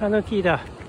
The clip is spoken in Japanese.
タヌキだ。